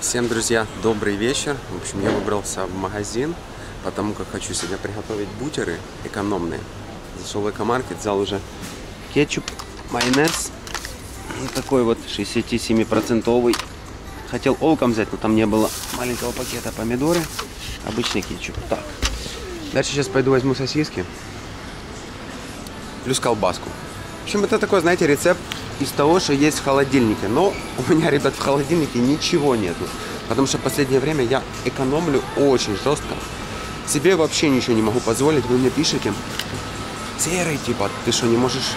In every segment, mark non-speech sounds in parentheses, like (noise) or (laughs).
Всем, друзья, добрый вечер. В общем, я выбрался в магазин, потому как хочу сегодня приготовить бутеры экономные. Зашел в экомаркет, взял уже кетчуп, майонез и такой вот 67-процентовый. Хотел олком взять, но там не было маленького пакета помидоры, обычный кетчуп. Так, дальше сейчас пойду возьму сосиски, плюс колбаску. В общем, это такой, знаете, рецепт из того, что есть в холодильнике. Но у меня, ребят, в холодильнике ничего нету. Потому что в последнее время я экономлю очень жестко. Себе вообще ничего не могу позволить. Вы мне пишете, серый, типа, ты что, не можешь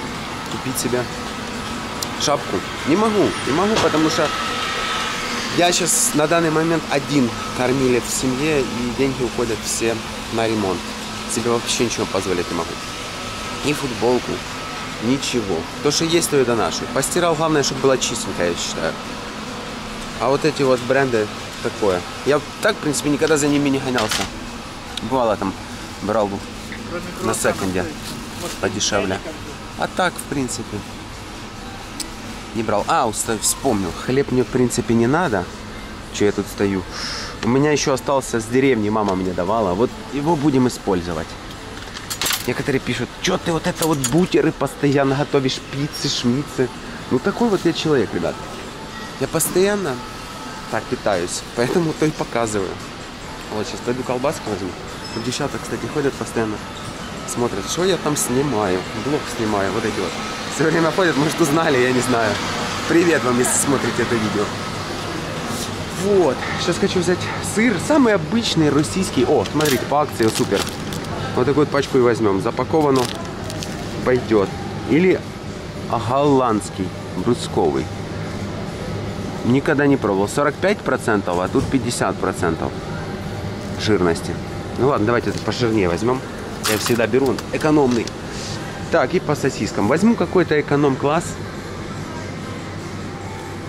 купить себе шапку? Не могу, не могу, потому что я сейчас на данный момент один кормилец в семье, и деньги уходят все на ремонт. Себе вообще ничего позволить не могу. Ни футболку, ничего. То, что есть, то и доношу. Постирал, главное, чтобы было чистенькое, я считаю. А вот эти вот бренды такое. Я так, в принципе, никогда за ними не гонялся. Бывало там, брал на секунде подешевле. А так, в принципе, не брал. А, вспомнил. Хлеб мне, в принципе, не надо. Че я тут стою? У меня еще остался с деревни, мама мне давала. Вот его будем использовать. Некоторые пишут, что ты вот это вот бутеры постоянно готовишь, пиццы, шмицы. Ну такой вот я человек, ребят. Я постоянно так питаюсь, (laughs) поэтому то и показываю. Вот сейчас пойду колбаску возьму. Вот девчата, кстати, ходят постоянно, смотрят, что я там снимаю. Блог снимаю, вот эти вот. Все время ходят, может узнали, я не знаю. Привет вам, если смотрите это видео. Вот, сейчас хочу взять сыр, самый обычный российский. О, смотрите, по акции супер. Вот такую пачку и возьмем. Запаковано пойдет. Или голландский, брусковый. Никогда не пробовал. 45%, а тут 50% жирности. Ну ладно, давайте пожирнее возьмем. Я всегда беру экономный. Так, и по сосискам. Возьму какой-то эконом-класс.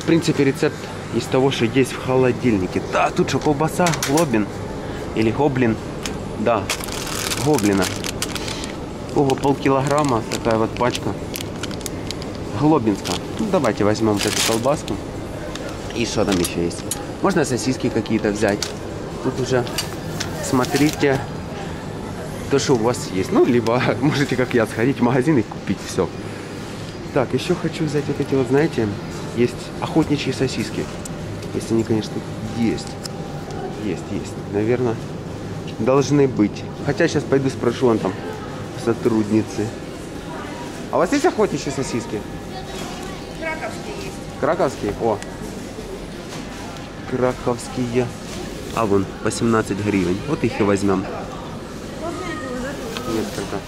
В принципе, рецепт из того, что есть в холодильнике. Да, тут что, колбаса, лобин или гоблин. Да, гоблина. Ого, полкилограмма, такая вот пачка. Глобинская. Ну, давайте возьмем вот эту колбаску. И что там еще есть? Можно сосиски какие-то взять. Тут уже смотрите то, что у вас есть. Ну, либо (laughs) можете, как я, сходить в магазин и купить все. Так, еще хочу взять вот эти вот, знаете, есть охотничьи сосиски. Если они, конечно, есть. Есть, есть. Наверное, должны быть. Хотя сейчас пойду спрошу он там сотрудницы. А у вас есть охотничьи сосиски? Краковские есть. Краковские? О. Краковские. А вон, по 17 гривен. Вот их и возьмем. Несколько.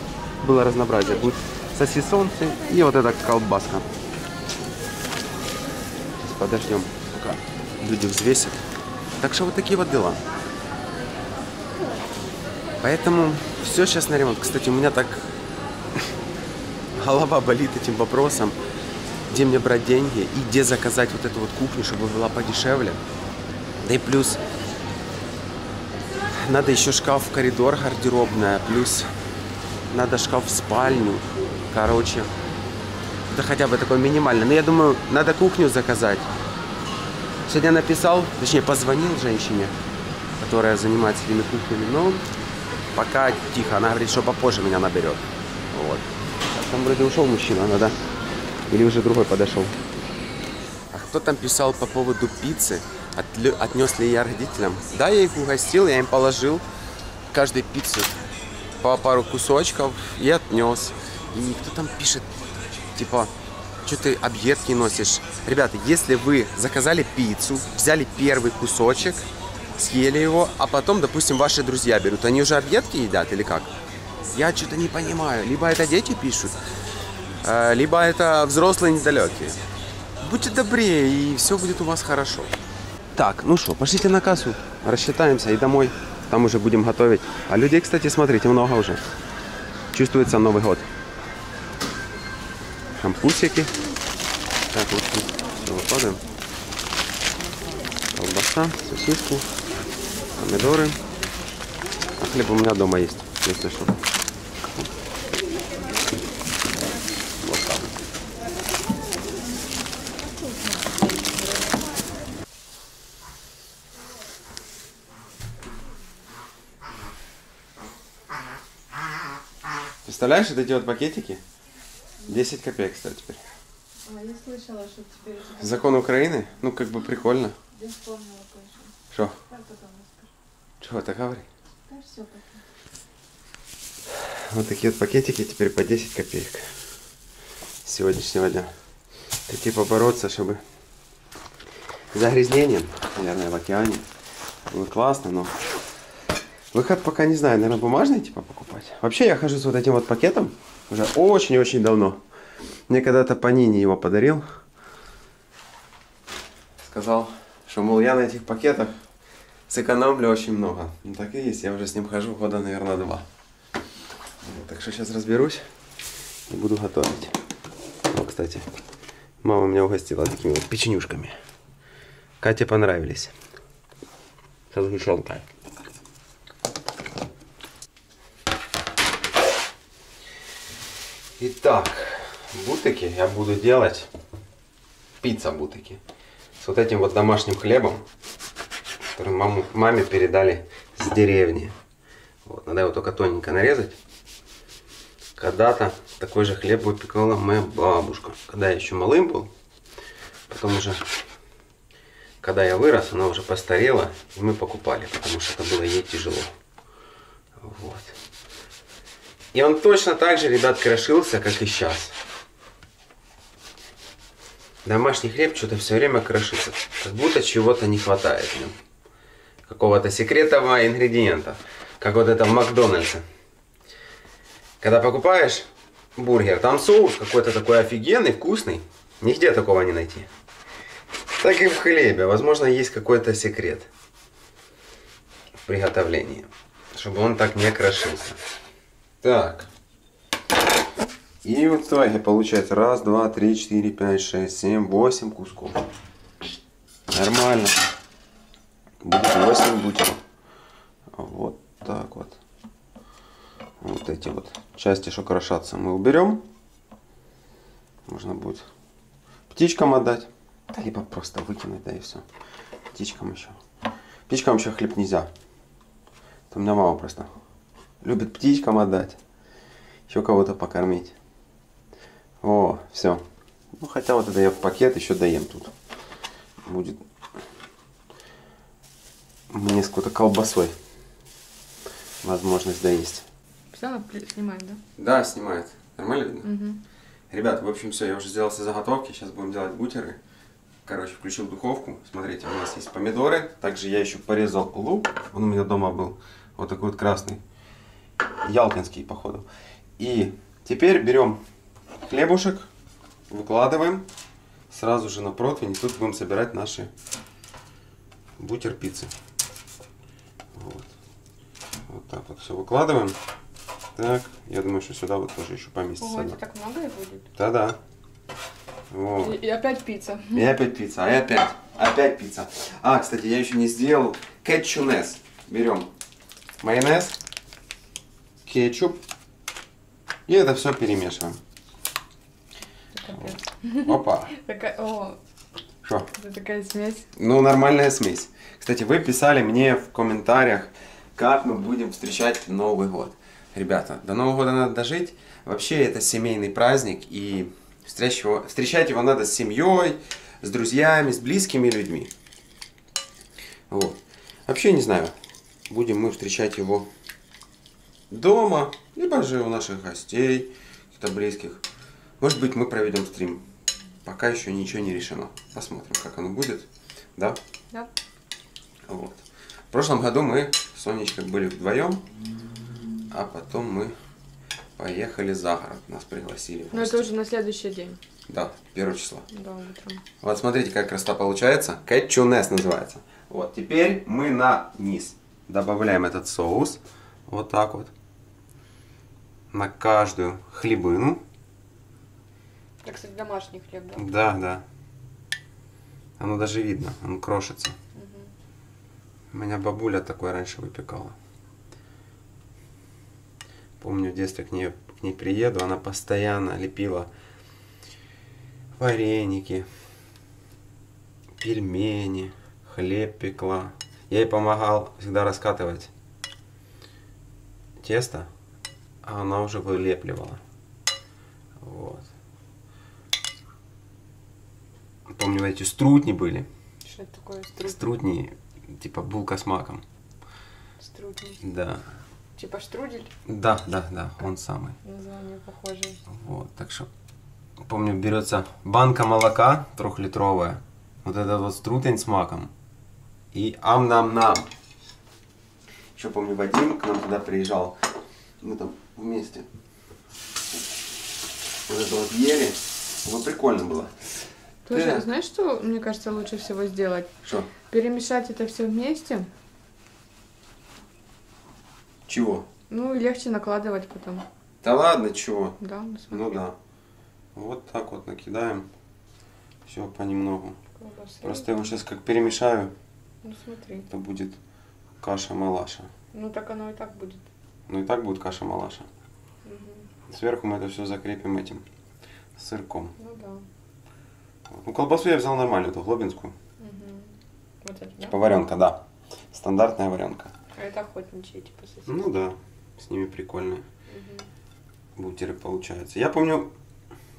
Было разнообразие. Будет сосисонцы и вот эта колбаска. Сейчас подождем, пока люди взвесят. Так что вот такие вот дела. Поэтому все сейчас на ремонт. Кстати, у меня так голова болит этим вопросом, где мне брать деньги и где заказать вот эту вот кухню, чтобы была подешевле. Да и плюс надо еще шкаф в коридор гардеробная, плюс надо шкаф в спальню. Короче, это хотя бы такой минимальный. Но я думаю, надо кухню заказать. Сегодня написал, точнее позвонил женщине, которая занимается этими кухнями, но пока тихо. Она говорит, что попозже меня наберет. Вот. Там вроде ушел мужчина, надо. Или уже другой подошел. А кто там писал по поводу пиццы? Отли- Отнес ли я родителям? Да, я их угостил, я им положил каждой пиццы по пару кусочков и отнес. И кто там пишет, типа, что ты объедки носишь? Ребята, если вы заказали пиццу, взяли первый кусочек, съели его, а потом, допустим, ваши друзья берут, они уже объедки едят или как? Я что-то не понимаю. Либо это дети пишут, э, либо это взрослые недалекие. Будьте добрее, и все будет у вас хорошо. Так, ну что, пошлите на кассу, рассчитаемся и домой. Там уже будем готовить. А людей, кстати, смотрите, много уже. Чувствуется Новый год. Шампусики. Так, вот все выкладываем. Колбаса, сосиску, помидоры. А хлеб у меня дома есть, если что. Представляешь, вот эти вот пакетики? 10 копеек, кстати, теперь. А, я слышала, что теперь... Закон Украины? Ну, как бы прикольно. Я вспомнила кое-что. Что? Чего ты говори? Да все потом. Вот такие вот пакетики теперь по 10 копеек. С сегодняшнего дня. Такие побороться, чтобы загрязнением, наверное, в океане. Было классно, но выход пока не знаю. Наверное, бумажный типа покупать. Вообще я хожу с вот этим вот пакетом уже очень-очень давно. Мне когда-то Панини его подарил. Сказал, что, мол, я на этих пакетах сэкономлю очень много. Ну так и есть, я уже с ним хожу года, наверное, два. Вот, Так что сейчас разберусь и буду готовить. О, кстати, мама меня угостила такими вот печенюшками. Кате понравились. Со сгущенкой. Итак, бутыки я буду делать. Пицца бутыки. С вот этим вот домашним хлебом, который маму, маме передали с деревни. Вот, надо его только тоненько нарезать. Когда-то такой же хлеб выпекала моя бабушка, когда я еще малым был. Потом уже, когда я вырос, она уже постарела, и мы покупали, потому что это было ей тяжело. Вот. И он точно так же, ребят, крошился, как и сейчас. Домашний хлеб что-то все время крошится. Как будто чего-то не хватает в нем. Какого-то секретного ингредиента. Как вот это в Макдональдсе. Когда покупаешь бургер, там соус какой-то такой офигенный, вкусный. Нигде такого не найти. Так и в хлебе. Возможно, есть какой-то секрет в приготовлении. Чтобы он так не крошился. Так. И в итоге получается раз, два, три, четыре, пять, шесть, семь, восемь кусков. Нормально. Будет 8 бутеров. Вот так вот. Вот эти вот части, что крошатся, мы уберем. Можно будет птичкам отдать. Да, либо просто выкинуть, да и все. Птичкам еще. Птичкам еще хлеб нельзя. Это у меня мама просто любит птичкам отдать. Еще кого-то покормить. О, все. Ну, хотя вот это я в пакет еще доем тут. Будет мне с какой-то колбасой возможность доесть. Все, надо снимать, да? Да, снимает. Нормально видно? Угу. Ребят, в общем, все, я уже сделал все заготовки. Сейчас будем делать бутеры. Короче, включил духовку. Смотрите, у нас есть помидоры. Также я еще порезал лук. Он у меня дома был. Вот такой вот красный. Ялтинский, походу. И теперь берем хлебушек, выкладываем сразу же на противень. И тут будем собирать наши бутер пиццы. Вот. Вот так вот все выкладываем. Так, я думаю, что сюда вот тоже еще поместится. Одна. это так много и будет. Да-да. Вот. И, и опять пицца. И опять пицца, а и опять, опять пицца. А, кстати, я еще не сделал кетчунес. Берем майонез, кетчуп и это все перемешиваем. Опа. (laughs) Такая, о, Что? это такая смесь. Ну, нормальная смесь. Кстати, вы писали мне в комментариях, как мы будем встречать Новый год. Ребята, до Нового года надо дожить. Вообще, это семейный праздник, и встречать его, встречать его надо с семьей, с друзьями, с близкими людьми. Вот. Вообще, не знаю, будем мы встречать его дома, либо же у наших гостей, каких-то близких. Может быть, мы проведем стрим. Пока еще ничего не решено. Посмотрим, как оно будет. Да? Да. Вот. В прошлом году мы с Сонечкой были вдвоем, а потом мы поехали за город. Нас пригласили. Но гости. это уже на следующий день. Да, первого числа. Да, утром. Вот смотрите, как красота получается. Кетчунес называется. Вот, теперь мы на низ добавляем этот соус. Вот так вот. На каждую хлебину. Это, кстати, домашний хлеб, да? Да, да. Оно даже видно, он крошится. У меня бабуля такой раньше выпекала. Помню, в детстве к ней, к ней приеду, она постоянно лепила вареники, пельмени, хлеб пекла. Я ей помогал всегда раскатывать тесто, а она уже вылепливала. Вот. Помню, эти струтни были. Что это такое струт? Струтни, типа булка с маком. Струтни. Да. Типа штрудель? Да, да, да, он самый. Название похожее. Вот, так что, помню, берется банка молока трехлитровая, вот этот вот струтень с маком, и ам-нам-нам. Еще помню, Вадим к нам туда приезжал, мы там вместе. Вот это вот ели, вот прикольно было. Слушай, Так. знаешь, что, мне кажется, лучше всего сделать? Что? Перемешать это все вместе, Чего? ну и легче накладывать потом. Да ладно, чего? Да, ну. Ну да. Вот так вот накидаем. Все понемногу. Колбасы. Просто я его сейчас как перемешаю, Ну смотри. это будет каша-малаша. Ну так оно и так будет. Ну и так будет каша-малаша. Мгм. Сверху мы это все закрепим этим сырком. Ну да. Ну, колбасу я взял нормальную, эту глобинскую. Вот это, да? Типа варенка, да. Стандартная варенка. А это охотничьи, типа сосиски. Ну да, с ними прикольные Мгм. бутеры получаются. Я помню,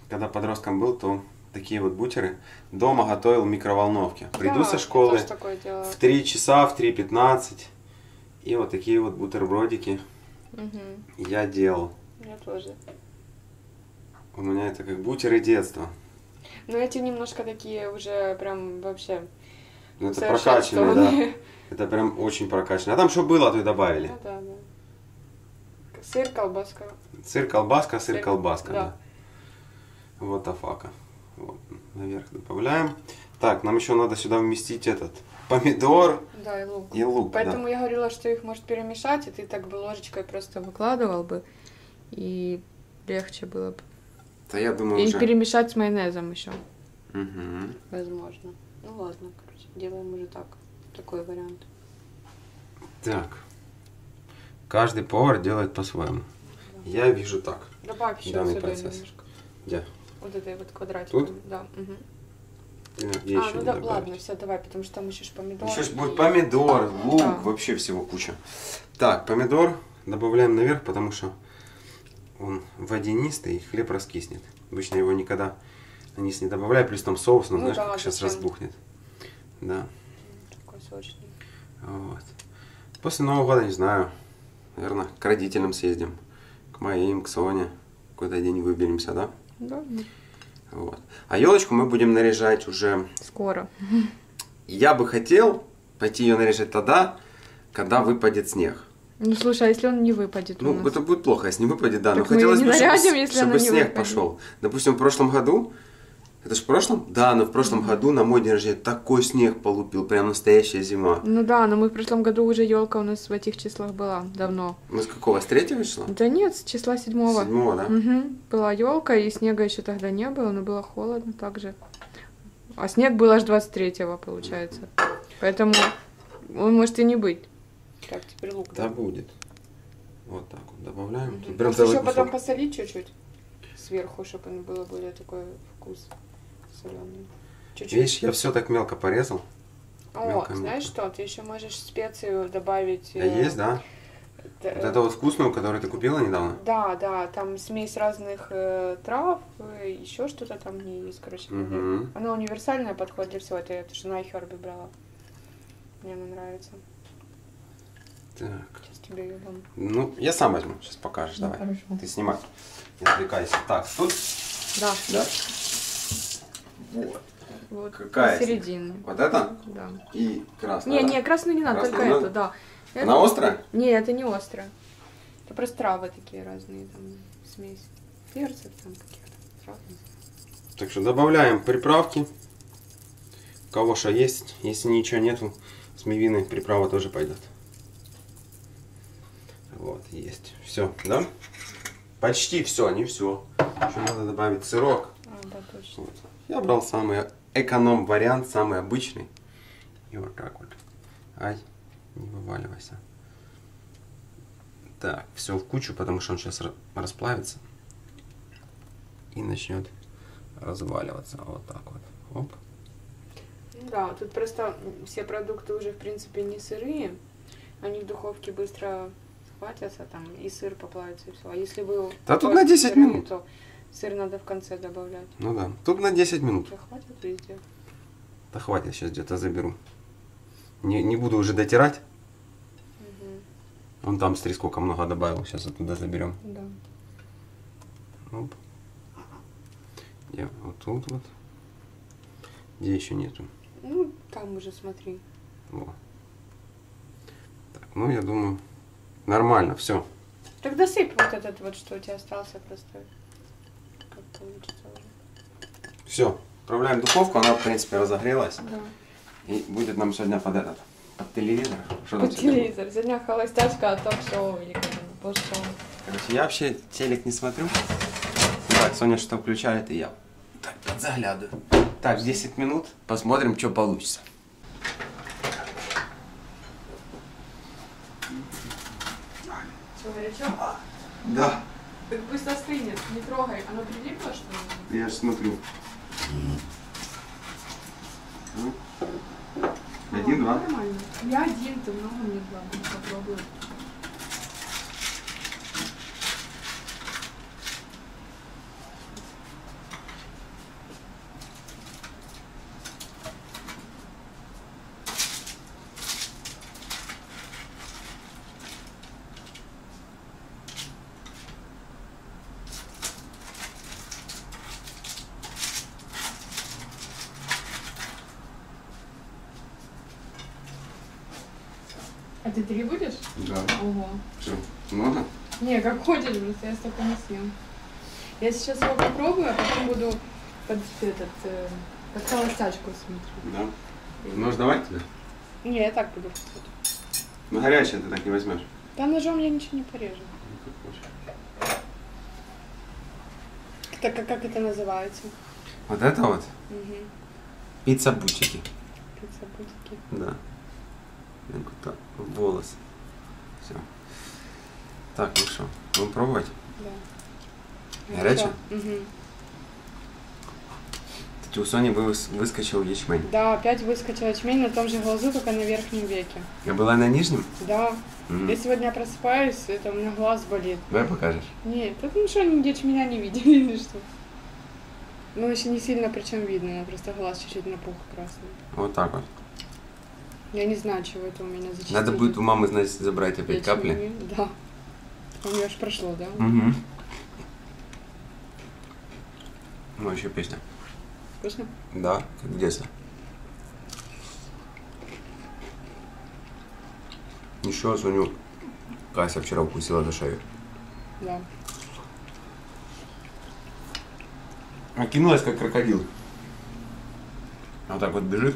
когда подростком был, то такие вот бутеры дома готовил в микроволновке. Приду Да, со школы в 3 часа, в 3.15. И вот такие вот бутербродики Мгм. я делал. Я тоже. У меня это как бутеры детства. Но эти немножко такие уже прям вообще Ну, это прокачанные, да. (laughs) Это прям очень прокачанные. А там что было, то и добавили. Ну да, да. Сыр, колбаска. Сыр, колбаска, сыр, Сыр, колбаска, да. да. Вот афака. Вот, наверх добавляем. Так, нам еще надо сюда вместить этот помидор Да, и лук. и лук. да. Поэтому я говорила, что их может перемешать, и ты так бы ложечкой просто выкладывал бы, и легче было бы. Да я думаю И уже. перемешать с майонезом еще, Мгм. возможно. Ну ладно, короче, делаем уже так. Такой вариант. Так. Каждый повар делает по-своему. Я вижу так. Добавь еще Данный сюда процесс. немножко. Где? Вот этой вот квадратиком. Тут? Да. мгм. Ты Где А, еще ну да, добавить? ладно, все, давай, потому что там еще ж помидор. Еще ж и- будет помидор, лук, Да. вообще всего куча. Так, помидор добавляем наверх, потому что он водянистый, и хлеб раскиснет. Обычно его никогда на низ не добавляю, плюс там соус, но Ну знаешь, да, как сейчас разбухнет. Да, Такой сочный. вот. После Нового года, не знаю, наверное, к родителям съездим. К моим, к Соне. Какой-то день выберемся, да? Да, Вот. А елочку мы будем наряжать уже скоро. Я бы хотел пойти ее наряжать тогда, когда выпадет снег. Ну слушай, а если он не выпадет у Ну, это будет плохо, если не выпадет, да. Так Но хотелось бы, не чтобы, нарядим, если чтобы снег выпадет. пошел. Допустим, в прошлом году, это же в прошлом? Да, но в прошлом году на мой день рождения такой снег полупил, прям настоящая зима. Ну да, но мы в прошлом году уже елка у нас в этих числах была давно. Мы с какого? С третьего числа? Да нет, с числа седьмого. Седьмого, да? Мгм. Была елка, и снега еще тогда не было, но было холодно также. А снег был аж 23-го, получается. Поэтому он может и не быть. Так, теперь лук. Да, будет. Вот так вот добавляем. Мгм. Тут Прям Может, еще потом кусок. посолить чуть-чуть сверху, чтобы он было более такой вкус соленый. Чуть-чуть. Видишь, я все так мелко порезал. О, мелко-мелко. знаешь что, ты еще можешь специю добавить. А э, Есть, да? т- Вот это вот вкусную, которую ты купила недавно? Да, да, там смесь разных э, трав, еще что-то там в ней есть, короче. Мгм. Она универсальная, подходит для всего. Это я тоже на iHerb брала. Мне она нравится. Так. Сейчас тебе ее дам. Ну, я сам возьму, сейчас покажешь, Ну, давай. хорошо. Ты снимай. Не отвлекайся. Так, тут, Да, да? Вот. вот Какая середина. Вот это Да. и красная. Не, да? не, красную не надо, Красную только надо? эту, да. Она Это- острая? Не, это не острая. Это просто травы такие разные, там смесь перцев там каких-то. Так что добавляем приправки. У кого что есть. Если ничего нету, с мивиной приправа тоже пойдет. Вот, есть. Все, да? Почти все, не все. Еще надо добавить сырок. А, да, точно. Вот. Я брал самый эконом вариант, самый обычный. И вот так вот. Ай, не вываливайся. Так, все в кучу, потому что он сейчас расплавится. И начнет разваливаться. Вот так вот. Оп. Да, тут просто все продукты уже, в принципе, не сырые. Они в духовке быстро хватятся, там и сыр поплавится, и все. А если вы... Да тут на 10 сырами, минут. То сыр надо в конце добавлять. Ну да. Тут на 10 минут. Да хватит везде. Да хватит, сейчас где-то заберу. Не, не буду уже дотирать. Мгм. Он там смотри, сколько много добавил. Сейчас оттуда заберем. Да. Оп. Где? Вот тут вот. Где еще нету? Ну, там уже смотри. Во. Так, ну я думаю, нормально, все. Тогда сыпь вот этот вот, что у тебя остался просто. Как получится уже. Все. Отправляем в духовку, она в принципе разогрелась. Да. И будет нам сегодня под этот, под телевизор. Что там По сегодня будет? телевизор. Сегодня холостячка, а ток-шоу или как оно, пост-шоу. Короче, я вообще телек не смотрю. Так, Соня что включает, и я так подзаглядываю. Так, 10 минут, посмотрим, что получится. Что, горячо? Да, Так пусть остынет, не трогай. Оно прилипло, что ли? я смотрю. Ну, Один, два. Нормально. Я один, ты много мне два. Попробую. Ты три будешь? Да. Ого. Что, много? Не, как хочешь, просто я столько не съем. Я сейчас его попробую, а потом буду под этот, э, под холостячку смотреть. Да. Нож давать тебе? Не, я так буду. Ну горячее ты так не возьмешь. Да ножом я ничего не порежу. Так, как, как это называется? Вот это вот Угу. пицца-бутики. Пицца-бутики. Да. Так волос. Все. Так, ну что, будем пробовать? Да. Горячее? Угу. Кстати, у Сони выс- выскочил ячмень. Да, опять выскочил ячмень на том же глазу, только на верхнем веке. Я была на нижнем? Да. М. Я сегодня просыпаюсь, это у меня глаз болит. Давай покажешь. Нет, это ну что, они ячменя не видели или что? Ну, еще не сильно причем видно, просто глаз чуть-чуть напух красный. Вот так вот. Я не знаю, чего это у меня за Надо будет у мамы, значит, забрать опять капли. Ячмени. Да. У меня аж прошло, да? Угу. Ну, еще песня. Вкусно? Да, как в детстве. Еще Соню Кася вчера укусила за шею. Да. Окинулась, как крокодил. Вот так вот бежит.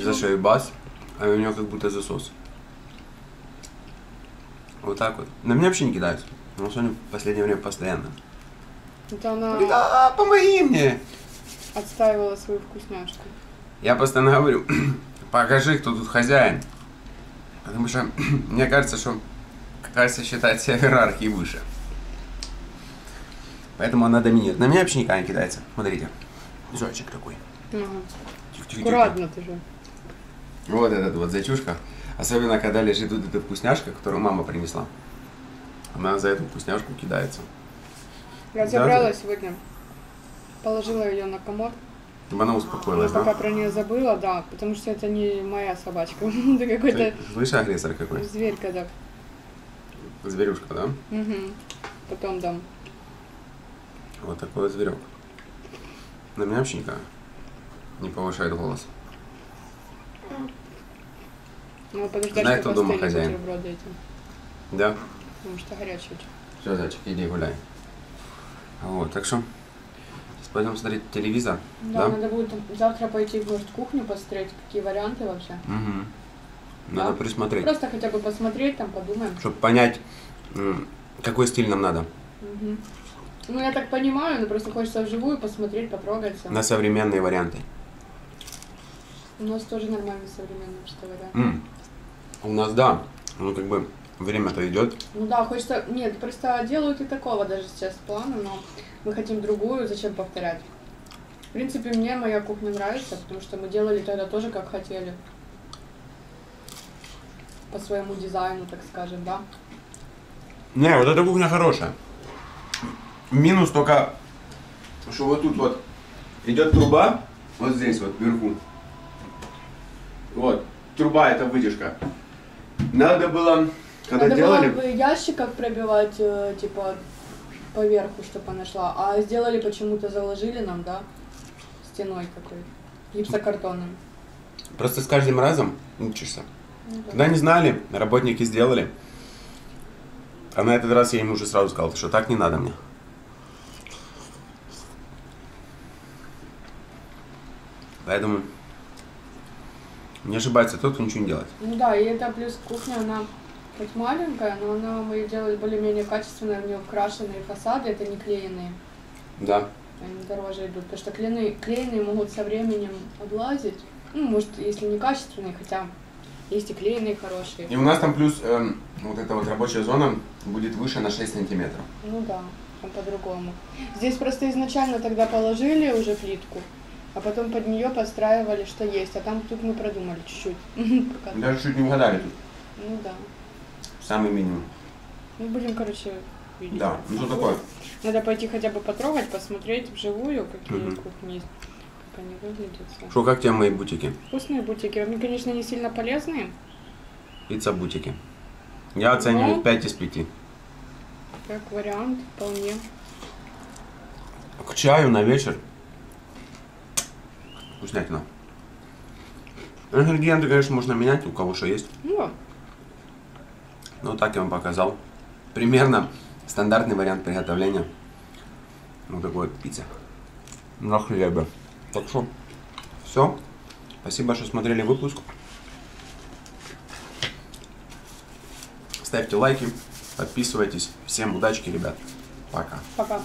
За шею бас, а у нее как будто засос. Вот так вот. На меня вообще не кидается. Но Соня в последнее время постоянно. Это она Говорит, а, помоги мне. отстаивала свою вкусняшку. Я постоянно говорю, (clears throat) покажи, кто тут хозяин. Потому что (clears throat) мне кажется, что Кася считает себя в иерархии выше. Поэтому она доминирует. На меня вообще никогда не кидается. Смотрите. Зайчик такой. Ага. Тихо-тихо-тихо. Аккуратно ты же. Вот этот вот зачушка. Особенно, когда лежит вот эта вкусняшка, которую мама принесла. Она за эту вкусняшку кидается. Я Да, забрала да. сегодня, положила ее на комод. Чтобы она успокоилась, Пока да? про нее забыла, да, потому что это не моя собачка. (laughs) Это какой-то Ты Слышишь, агрессор какой? зверь когда. Зверюшка, да? Угу. Потом дам. Вот такой вот зверек. На меня вообще никак не повышает голос. Ну, подождать, Знает, что кто дома хозяин. Да? Потому что горячий очень. Все, зайчик, иди гуляй. Вот, так что сейчас пойдем смотреть телевизор. Да, надо будет завтра пойти может, кухню посмотреть, какие варианты вообще. Угу. Надо Да. присмотреть, Просто хотя бы посмотреть, там подумаем. чтобы понять, какой стиль нам надо. Мгм. Ну, я так понимаю, но просто хочется вживую посмотреть, потрогаться. На современные варианты. У нас тоже нормально современные, что говоря. М. У нас, да, ну как бы время-то идет. Ну да, хочется... Нет, просто делают и такого даже сейчас плана, но мы хотим другую, зачем повторять? В принципе, мне моя кухня нравится, потому что мы делали тогда тоже как хотели. по своему дизайну, так скажем, да? Не, вот эта кухня хорошая. Минус только, что вот тут вот идет труба, вот здесь вот вверху. Вот, труба это вытяжка. Надо было, когда Надо делали, было в ящиках пробивать, э, типа, поверху, чтобы она шла. А сделали почему-то, заложили нам, да, стеной такой, гипсокартоном. просто с каждым разом учишься. Ну да. Когда не знали, работники сделали. А на этот раз я им уже сразу сказал, что так не надо мне. Поэтому не ошибается тот, кто ничего не делает. Ну да, и это плюс кухня, она хоть маленькая, но она, мы ее делали более-менее качественная, у нее крашеные фасады, это не клееные. Да. Они дороже идут, потому что клееные, клееные могут со временем облазить. Ну, может, если не качественные, хотя есть и клееные хорошие. И у нас там плюс эм, вот эта вот рабочая зона будет выше на 6 сантиметров. Ну да, там по-другому. Здесь просто изначально тогда положили уже плитку, а потом под нее подстраивали, что есть. А там тут мы продумали чуть-чуть. Даже чуть не угадали тут. Ну да. Самый минимум. Ну будем, короче, видеть. Да, ну что такое? Надо пойти хотя бы потрогать, посмотреть вживую, какие Мгм. кухни есть. Как они выглядят. Что, как тебе мои бутики? Вкусные бутики. Они, конечно, не сильно полезные, Пицца-бутики. Я оцениваю Ну. 5 из 5. как вариант, вполне. К чаю на вечер. Вкуснятина. Ингредиенты, конечно, можно менять, у кого что есть. Ну, да. Ну, так я вам показал. Примерно стандартный вариант приготовления вот такой вот пиццы. На хлебе. Так что, все. Спасибо, что смотрели выпуск. Ставьте лайки, подписывайтесь. Всем удачки, ребят. Пока. пока.